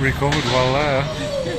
recovered while there.